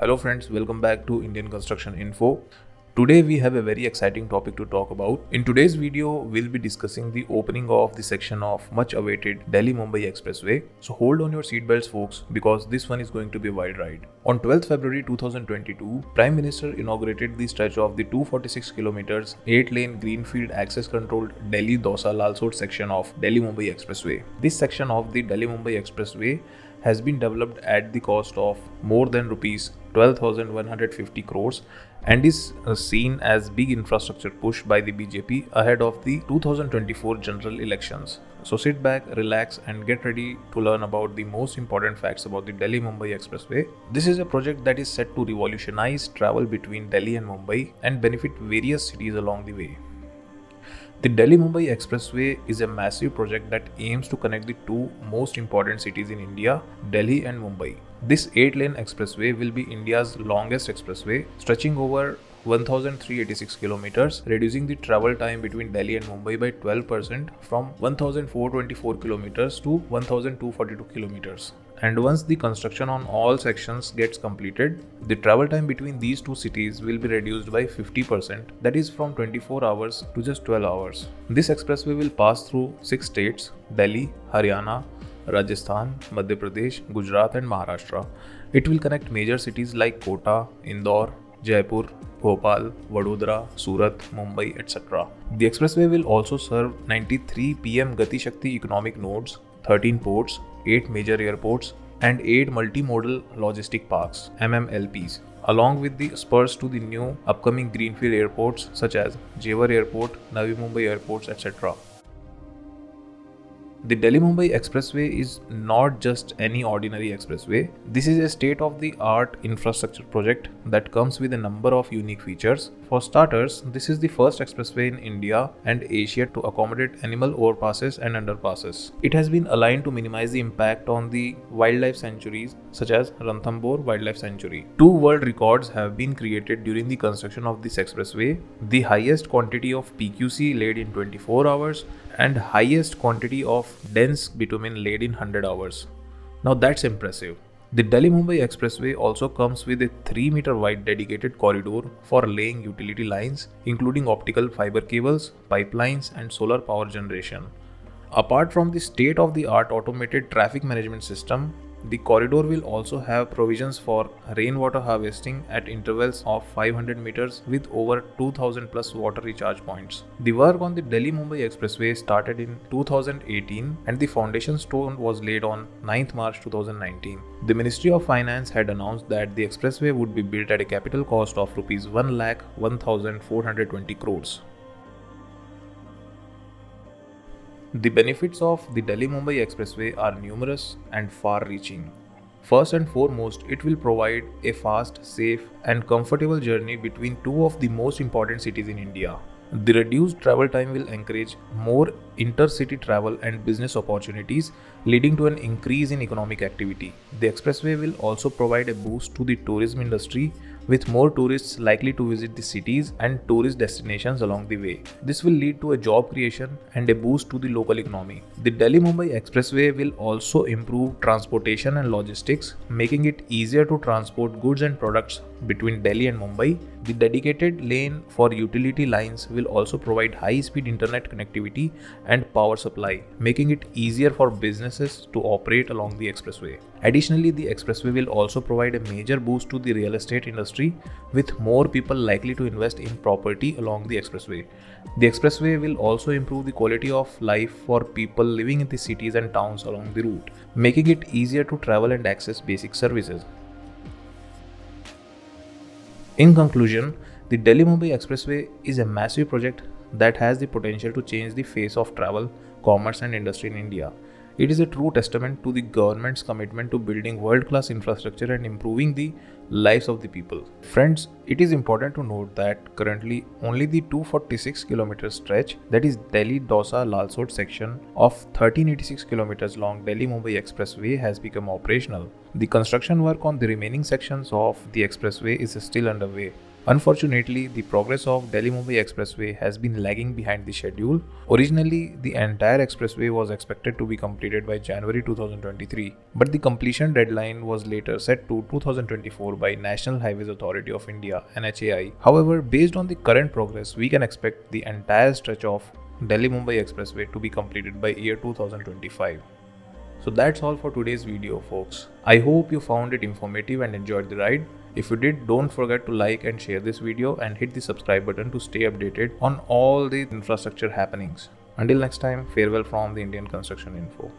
Hello friends, welcome back to Indian Construction Info. Today we have a very exciting topic to talk about. In today's video, we'll be discussing the opening of the section of much awaited Delhi-Mumbai Expressway. So hold on your seatbelts folks because this one is going to be a wild ride. On 12th February 2022, Prime Minister inaugurated the stretch of the 246 kilometers 8-lane greenfield access controlled Delhi-Dausa Lalsot section of Delhi-Mumbai Expressway. This section of the Delhi-Mumbai Expressway has been developed at the cost of more than rupees 12,150 crores and is uh, seen as big infrastructure push by the BJP ahead of the 2024 general elections. So sit back, relax and get ready to learn about the most important facts about the Delhi Mumbai Expressway. This is a project that is set to revolutionize travel between Delhi and Mumbai and benefit various cities along the way. The Delhi Mumbai Expressway is a massive project that aims to connect the two most important cities in India, Delhi and Mumbai. This 8 lane expressway will be India's longest expressway, stretching over 1386 kilometers, reducing the travel time between Delhi and Mumbai by 12% from 1424 kilometers to 1242 kilometers and once the construction on all sections gets completed, the travel time between these two cities will be reduced by 50%, that is from 24 hours to just 12 hours. This expressway will pass through 6 states Delhi, Haryana, Rajasthan, Madhya Pradesh, Gujarat, and Maharashtra. It will connect major cities like Kota, Indore, Jaipur, Bhopal, Vadodara, Surat, Mumbai, etc. The expressway will also serve 93 PM Gati Shakti economic nodes, 13 ports, 8 major airports, and 8 multimodal logistic parks MMLPs along with the spurs to the new upcoming greenfield airports such as Jewar Airport, Navi Mumbai airports, etc. The Delhi Mumbai Expressway is not just any ordinary expressway. This is a state of the art infrastructure project that comes with a number of unique features. For starters, this is the first expressway in India and Asia to accommodate animal overpasses and underpasses. It has been aligned to minimize the impact on the wildlife sanctuaries such as Ranthambore Wildlife Sanctuary. Two world records have been created during the construction of this expressway. The highest quantity of PQC laid in 24 hours and highest quantity of dense bitumen laid in 100 hours. Now that's impressive. The Delhi Mumbai Expressway also comes with a 3 meter wide dedicated corridor for laying utility lines, including optical fiber cables, pipelines, and solar power generation. Apart from the state of the art automated traffic management system, the corridor will also have provisions for rainwater harvesting at intervals of 500 meters with over 2000 plus water recharge points. The work on the Delhi Mumbai Expressway started in 2018 and the foundation stone was laid on 9th March 2019. The Ministry of Finance had announced that the expressway would be built at a capital cost of rupees 1 lakh 1420 crores. The benefits of the Delhi Mumbai Expressway are numerous and far reaching. First and foremost, it will provide a fast, safe, and comfortable journey between two of the most important cities in India. The reduced travel time will encourage more intercity travel and business opportunities, leading to an increase in economic activity. The expressway will also provide a boost to the tourism industry with more tourists likely to visit the cities and tourist destinations along the way. This will lead to a job creation and a boost to the local economy. The Delhi Mumbai Expressway will also improve transportation and logistics, making it easier to transport goods and products between Delhi and Mumbai. The dedicated lane for utility lines will also provide high speed internet connectivity and power supply, making it easier for businesses to operate along the expressway. Additionally, the expressway will also provide a major boost to the real estate industry with more people likely to invest in property along the expressway. The expressway will also improve the quality of life for people living in the cities and towns along the route, making it easier to travel and access basic services. In conclusion, the Delhi Mumbai Expressway is a massive project that has the potential to change the face of travel, commerce, and industry in India. It is a true testament to the government's commitment to building world class infrastructure and improving the lives of the people. Friends, it is important to note that currently only the 246 km stretch, that is Delhi Dausa Lalsot section of 1386 km long Delhi Mumbai Expressway, has become operational. The construction work on the remaining sections of the expressway is still underway Unfortunately, the progress of Delhi Mumbai Expressway has been lagging behind the schedule. Originally, the entire expressway was expected to be completed by January 2023, but the completion deadline was later set to 2024 by National Highways Authority of India NHAI. However, based on the current progress, we can expect the entire stretch of Delhi Mumbai Expressway to be completed by year 2025. So that's all for today's video folks. I hope you found it informative and enjoyed the ride. If you did, don't forget to like and share this video and hit the subscribe button to stay updated on all the infrastructure happenings. Until next time, farewell from the Indian Construction Info.